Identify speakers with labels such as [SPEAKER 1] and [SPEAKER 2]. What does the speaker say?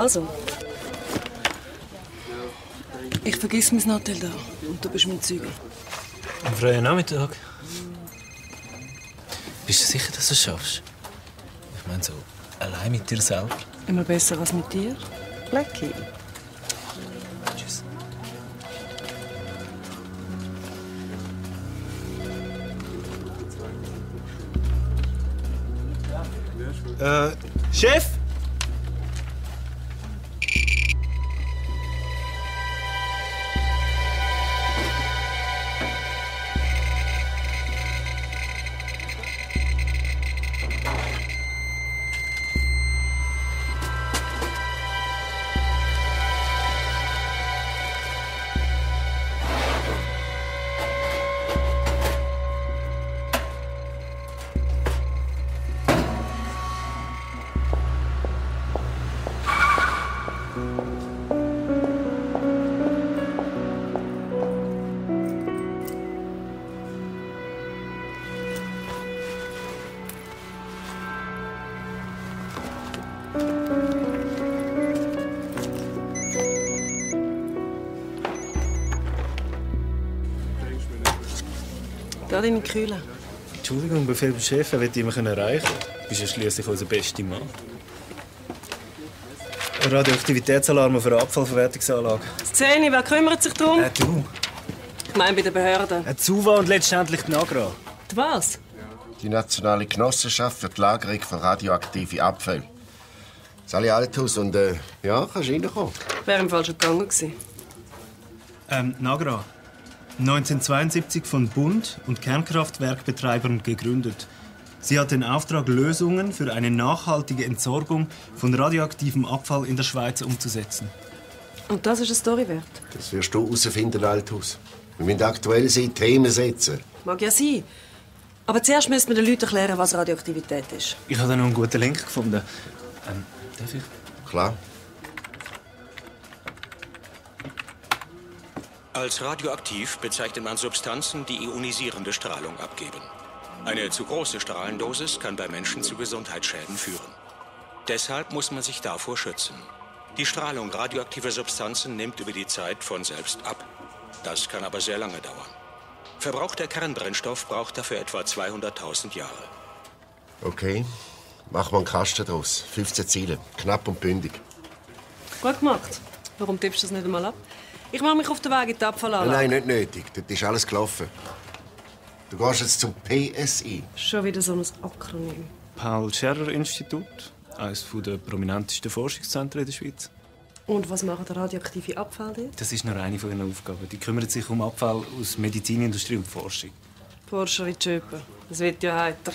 [SPEAKER 1] Also. Ich vergiss mein Nattel da. Und du bist mein Zeuge.
[SPEAKER 2] Am freien Nachmittag. Bist du sicher, dass du es schaffst? Ich meine, so allein mit dir selber.
[SPEAKER 1] Immer besser als mit dir. Blackie.
[SPEAKER 2] Tschüss.
[SPEAKER 3] Äh, Chef?
[SPEAKER 1] Da deine Kühle.
[SPEAKER 3] Entschuldigung, Befehl beim Chef, wird immer erreichen. Du bist ja schließlich unser bester Mann. Radioaktivitätsalarm auf einer Abfallverwertungsanlage.
[SPEAKER 1] Szene, wer kümmert sich darum?
[SPEAKER 3] Äh, du.
[SPEAKER 1] Ich meine bei den Behörden.
[SPEAKER 3] Ein Zuwa und letztendlich die Nagra.
[SPEAKER 1] Du was?
[SPEAKER 4] Die Nationale Genossenschaft für die Lagerung von radioaktiven Abfällen. Sali Althaus und äh, ja, kannst du reinkommen.
[SPEAKER 1] Wäre im Fall schon gegangen gewesen.
[SPEAKER 3] Ähm, Nagra. 1972 von Bund und Kernkraftwerkbetreibern gegründet. Sie hat den Auftrag, Lösungen für eine nachhaltige Entsorgung von radioaktivem Abfall in der Schweiz umzusetzen.
[SPEAKER 1] Und das ist eine Story wert.
[SPEAKER 4] Das wirst du herausfinden, Althaus. Wir müssen aktuell sein, Themen setzen.
[SPEAKER 1] Mag ja sein. Aber zuerst müssen wir den Leuten erklären, was Radioaktivität ist.
[SPEAKER 3] Ich habe da noch einen guten Link gefunden. Ähm, darf ich?
[SPEAKER 4] Klar.
[SPEAKER 5] Als radioaktiv bezeichnet man Substanzen, die ionisierende Strahlung abgeben. Eine zu große Strahlendosis kann bei Menschen zu Gesundheitsschäden führen. Deshalb muss man sich davor schützen. Die Strahlung radioaktiver Substanzen nimmt über die Zeit von selbst ab. Das kann aber sehr lange dauern. Verbrauchter Kernbrennstoff braucht dafür etwa 200.000 Jahre.
[SPEAKER 4] Okay. Machen wir einen Kasten draus. 15 Ziele. Knapp und bündig.
[SPEAKER 1] Gut gemacht. Warum tippst du das nicht einmal ab? Ich mache mich auf den Weg in die Abfallanlage.
[SPEAKER 4] Nein, nein, nicht nötig. Dort ist alles gelaufen. Du gehst jetzt zum PSI.
[SPEAKER 1] Schon wieder so ein Akronym.
[SPEAKER 3] Paul-Scherrer-Institut. Eines der prominentesten Forschungszentren in der Schweiz.
[SPEAKER 1] Und was machen der radioaktive Abfall dort?
[SPEAKER 3] Das ist nur eine von ihren Aufgaben. Die kümmert sich um Abfall aus Medizinindustrie und Forschung.
[SPEAKER 1] Forscher wie die Schöpen. Das wird ja heiter.